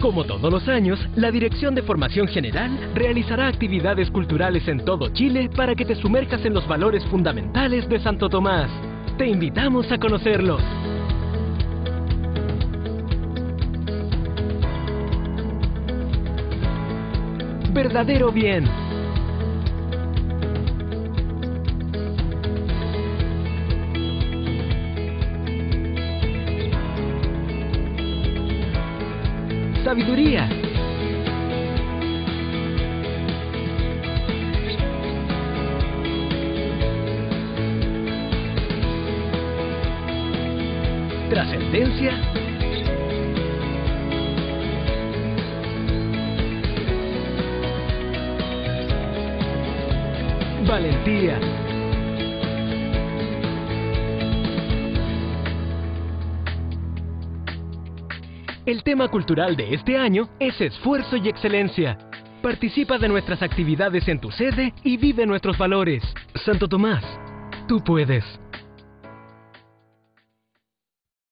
Como todos los años, la Dirección de Formación General realizará actividades culturales en todo Chile para que te sumerjas en los valores fundamentales de Santo Tomás. Te invitamos a conocerlos. Verdadero bien. Sabiduría. Trascendencia. Valentía. El tema cultural de este año es esfuerzo y excelencia. Participa de nuestras actividades en tu sede y vive nuestros valores. Santo Tomás, tú puedes.